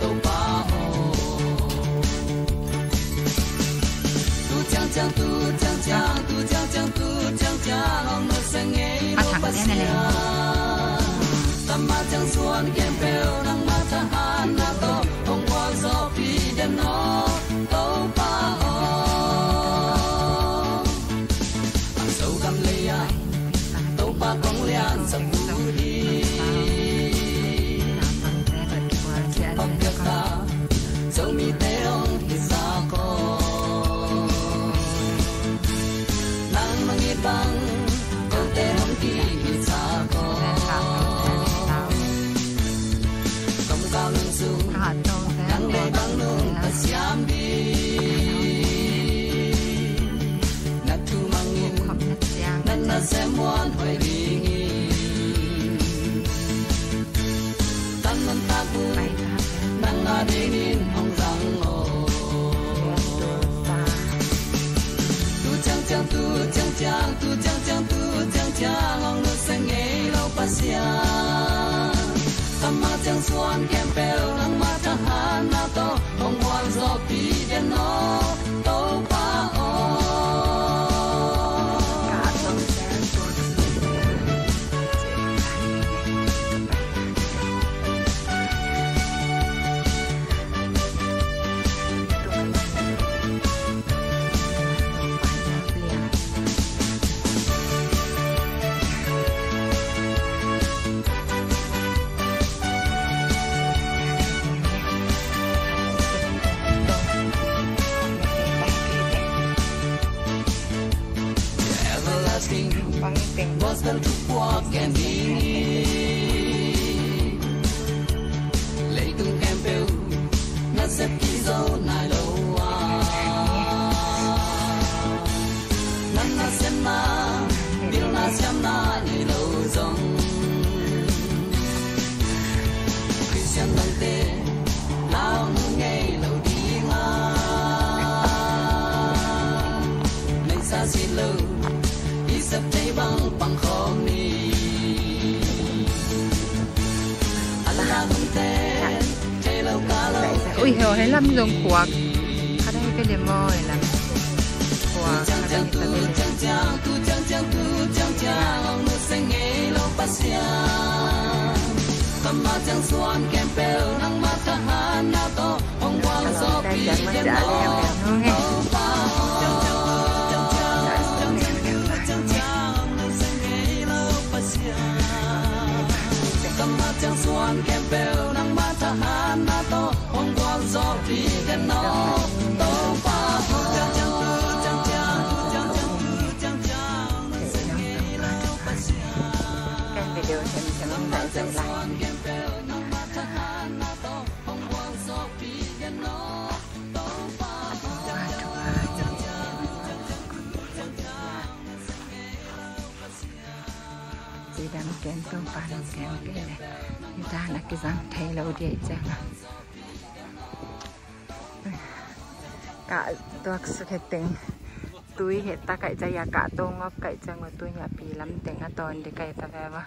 都把红都江江都江江都江江都江江好看不见了干你 nothing was held ui hiểu hay lắm dùng của ở đây cái điểm mơ này là của ở đây người ta bên đây đều thêm chẳng lại dừng lại chỉ đang kén công bàn kén cái này. Người ta là cái răng thay lâu để chắc cả tuak sự hết tiếng tui hết ta cái chạy cả tô ngóc cái chạy mà tui nhà bì lắm tiếng à toàn để cái ta về mà.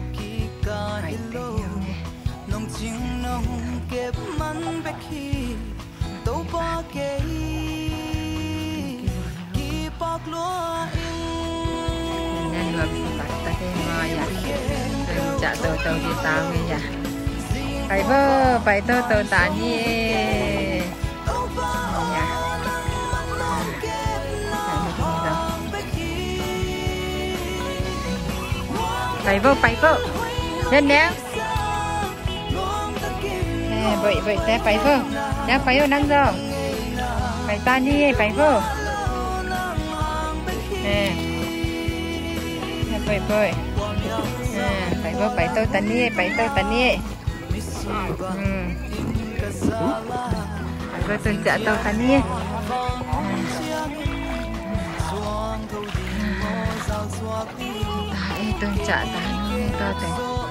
家的路，浓情浓结吻不起，都不记，记不落应。Nhanh vào phụ bạc ta cái ngồi dạ. Đừng chả tờ tờ thì tao nghe dạ. Phải vơ, phải tờ tờ tả nhé. Dạ. Dạ, phải vơ, phải vơ lên nè vậy vậy té phải vơ nè phải vơ năng rồi phải ta đi phải vơ nè nè vậy vơ nè phải vơ phải tôi tani phải tôi tani ừ phải vơ tôi trả tôi tani tại tôi trả ta nó to thế thật tại มั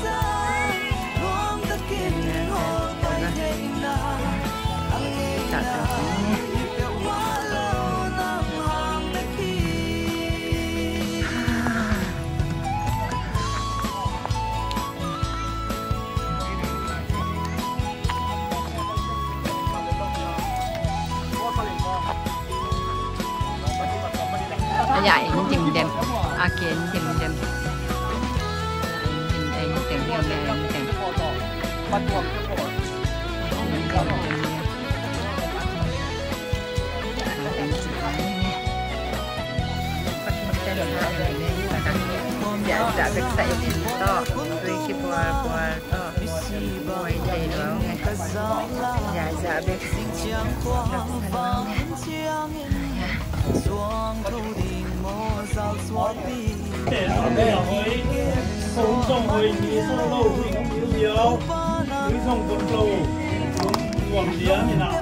à kiến dìm đêm dìm đây tiếng hiệu này tiếng dạ dạ được dạy thì to rồi khi bùa bùa to bùa dày đó dạ dạ biết xuống thu đi mô giao xóa đi. Để nó để với sống trong với khí sâu lâu thì không thiếu nhiều. Cứ dòng cầm trầu xuống quần lía thì nào.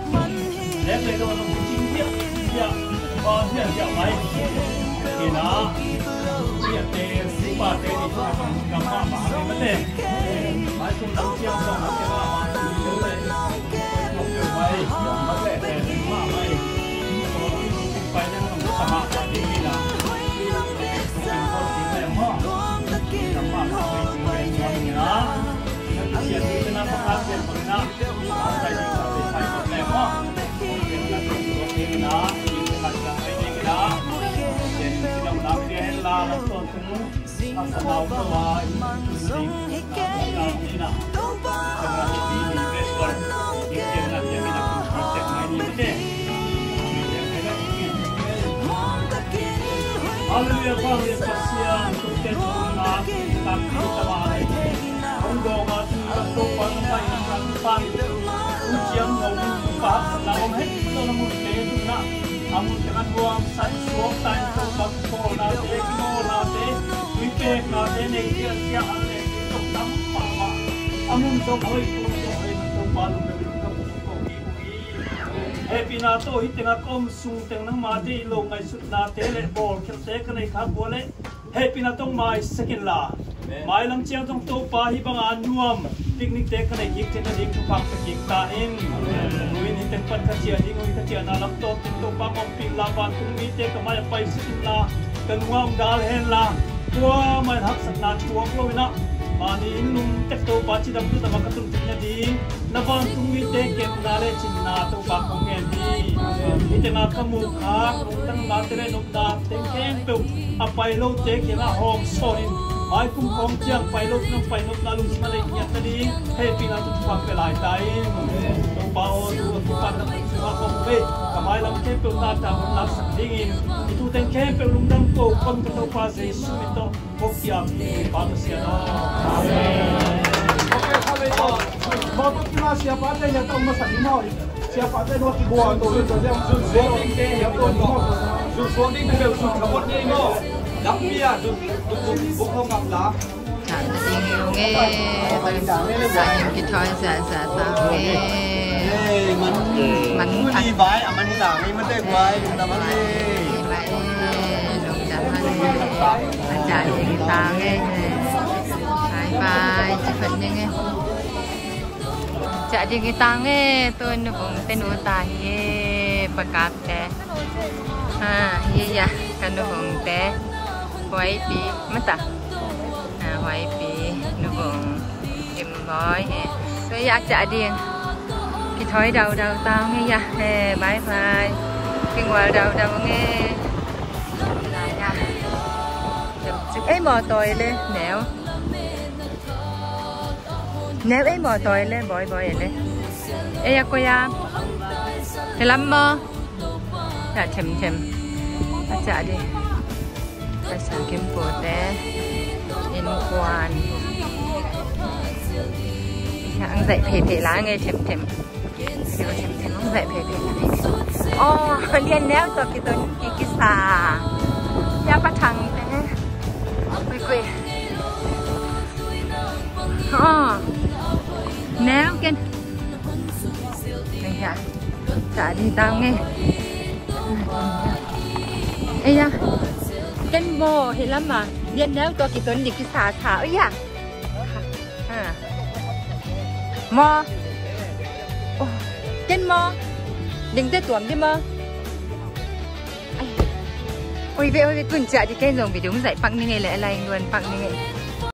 Để về đâu nó cũng chính tiếp dạ con sẽ kiểu máy thì nó hiện tế cũng bà tế thì cảm ơn bà mình mất đề. Máy cũng đóng chiếc trong cái Haleluya Bapa yang kasihan Tuhan Tuhan kita kita mari Engkau masih bertopan Tanya sampan Ujian ngomong buka Dalam hati kita namun Dia itu nak Amun dengan buang Saya suap Tanya sampan Kau nak Dia เลยมนองยาอต้องตั้นากีบโตฮิตงาคอมซุงแตงนั่งมาดีลงไอสุดนาเตเลบอลเขลเตกันในข้าบัวเลเฮปินาต้องมาสกินลามาลังเชียงต้องโตปาฮิบังอานุมปิกนิกเตกันในยิกเตนดิกทุกพักตกิกตาเองลุยนี่เต็งปันขจียยิงลุยขจียนาลำโตติโตปาคอมปิลาบานตรงนี้เตกัมาจะไปสกินลากันวามดาลเฮนลา tua mai hak satna tua ko na ani innum tek to pa chi dam tu tam ka tum tikna di na van tum ni te ke na le chin na to pa ko nge di ni te na ka mu kha tang ma tre no da te ken pe apai lo te ke na hom so in ai kum kong chiang pai lo nong pai nok na lung ma le nya ta di he pi na tu pa pe lai tai to pa o tu tu pa na su ha kong pe ka mai lam te pe na ta mon la sak ding in itu teng ken pe lung dam ko kom ka to pa se su mi to hok ya pa ka sia na Mau tu kena siapa ada yang tahu masa lima siapa ดูสวงดิ้เป็นแสุดขบวนนี้โม่ดับเบียดูดูบุกบุกเข้ากับลับสามสิเงี้ยสามยิมกิทอยสามสายสามเงี้ยมันมันมันดีบายอะมันต่างนี่มันเด้กไว้แต่มันดีบายลงจากมันมันจ่ายยิงตาเงี้ยหายไปจะเป็นยังไงจะยิงตังเงี้ตัวหนุ่มเป็นอุตาเงี้ยประกาศแต่ ก trả điên, cái thói đầu đầu tao nghe ya. Bye bye cái ngoài đầu đầu nghe lại chụp ấy mò tồi lên nếu nếu ấy mò tồi lên bỏi bỏi lên ấy à coi à cái lắm chả chém chém bác chả đi bác chả kiếm bồ té yên quan ăn dậy phê phê lá nghe chém chém kiểu chém chém ăn dậy phê phê lá ô điên đéo cho cái tôi cái cái xà ya bắt thằng bé quỳ quỳ ô nếu cái này hả chả đi tao nghe Ê ya. Ken lắm mà. Lian neo to kita ni kisa thả ơi. À. Mo. Oh. Mo. đừng tới tuồng đi mơ ôi vậy ôi tuần chạy thì cái dòng bị đúng dạy bằng như ngày lẽ này luôn bằng như ngày